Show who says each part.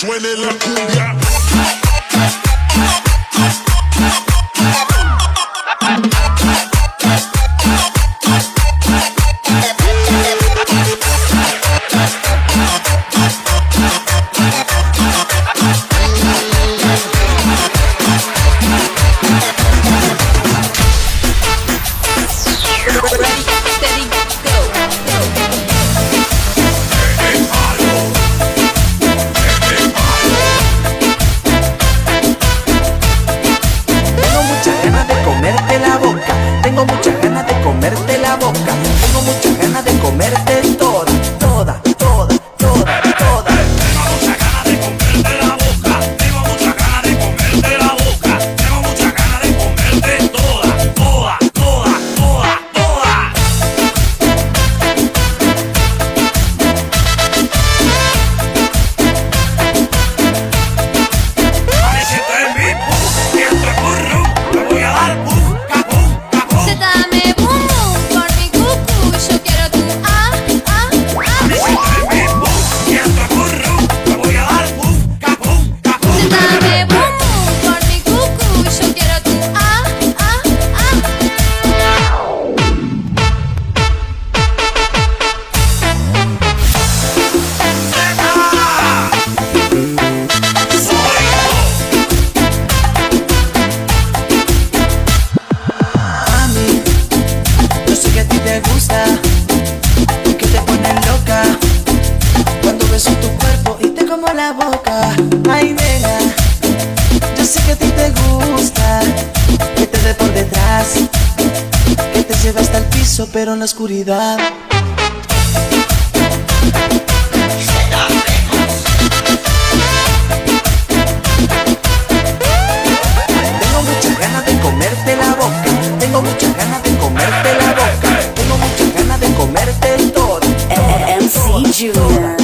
Speaker 1: suene la cumbia.
Speaker 2: cállate la boca. Ay, nena, yo sé que a ti te gusta que te dé por detrás, que te lleve hasta el piso, pero en la oscuridad. Tengo muchas ganas de comerte la boca, tengo muchas ganas de comerte la boca, tengo muchas ganas de comerte todo. MC Junior.